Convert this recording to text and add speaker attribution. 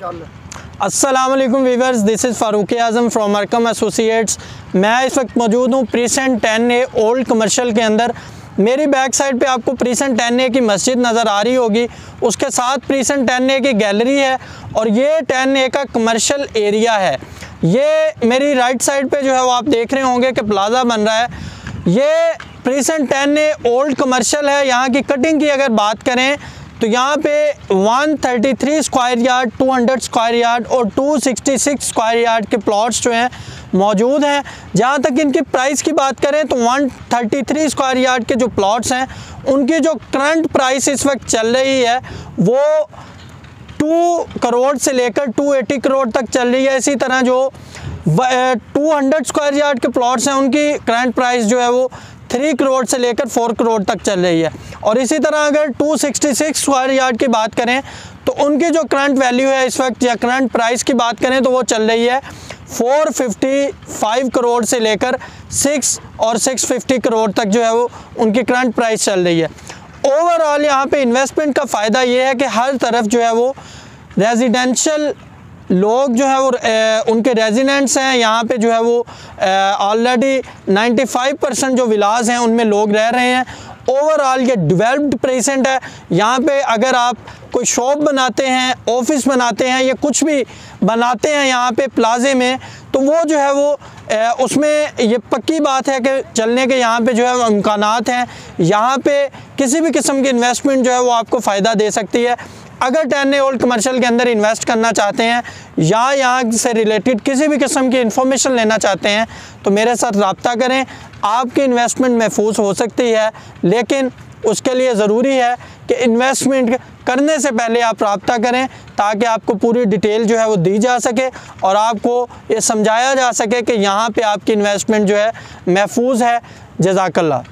Speaker 1: वालेकुम viewers this is Farooq Azam from Arkam associates मैं इस वक्त मौजूद हूँ precinct ten A old commercial के अंदर। मेरी बैक साइड पे आपको प्रीसेंट टेन ए की मस्जिद नज़र आ रही होगी। उसके साथ प्रीसेंट टेन ए की गैलरी है और ये टेन ए का कमर्शल एरिया है। ये मेरी राइट साइड पे जो है वो आप देख रहे होंगे कि प्लाज़ा बन रहा है। ये precinct ten A old commercial है। यहाँ की कटिंग की अगर बात करें तो यहाँ पे 133 स्क्वायर यार्ड 200 स्क्वायर यार्ड और 266 स्क्वायर यार्ड के प्लॉट्स जो हैं मौजूद हैं। जहाँ तक इनकी प्राइस की बात करें तो 133 स्क्वायर यार्ड के जो प्लॉट्स हैं, उनकी जो करंट प्राइस इस वक्त चल रही है, वो टू करोड़ से लेकर 280 करोड़ तक चल रही है। इसी तरह जो टू हंड्रेड स्क्वायर यार्ड के प्लॉट्स हैं, उनकी करंट प्राइस जो है वो थ्री करोड़ से लेकर फोर करोड़ तक चल रही है। और इसी तरह अगर 266 स्क्वायर यार्ड की बात करें तो उनकी जो करंट वैल्यू है इस वक्त या करंट प्राइस की बात करें तो वो चल रही है 455 करोड़ से लेकर 6 और 650 करोड़ तक जो है वो उनकी करंट प्राइस चल रही है। ओवरऑल यहाँ पे इन्वेस्टमेंट का फ़ायदा ये है कि हर तरफ़ जो है वो रेजिडेंशल लोग जो है वो ए, उनके रेजिडेंट्स हैं यहाँ पे जो है वो ऑलरेडी 95 परसेंट जो विलास हैं उनमें लोग रह रहे हैं। ओवरऑल ये डेवलप्ड प्रेजेंट है। यहाँ पे अगर आप कोई शॉप बनाते हैं ऑफ़िस बनाते हैं या कुछ भी बनाते हैं यहाँ पे प्लाजे में तो वो जो है वो ए, उसमें ये पक्की बात है कि चलने के यहाँ पे जो है इम्कान हैं। यहाँ पे किसी भी किस्म की इन्वेस्टमेंट जो है वो आपको फ़ायदा दे सकती है। अगर टेन ए ओल्ड कमर्शियल के अंदर इन्वेस्ट करना चाहते हैं या यहाँ से रिलेटेड किसी भी किस्म की इन्फॉर्मेशन लेना चाहते हैं तो मेरे साथ रबता करें। आपकी इन्वेस्टमेंट महफूज हो सकती है, लेकिन उसके लिए ज़रूरी है कि इन्वेस्टमेंट करने से पहले आप रबता करें ताकि आपको पूरी डिटेल जो है वो दी जा सके और आपको ये समझाया जा सके कि यहाँ पे आपकी इन्वेस्टमेंट जो है महफूज है। जजाकल्ला